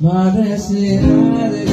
Madre se ha de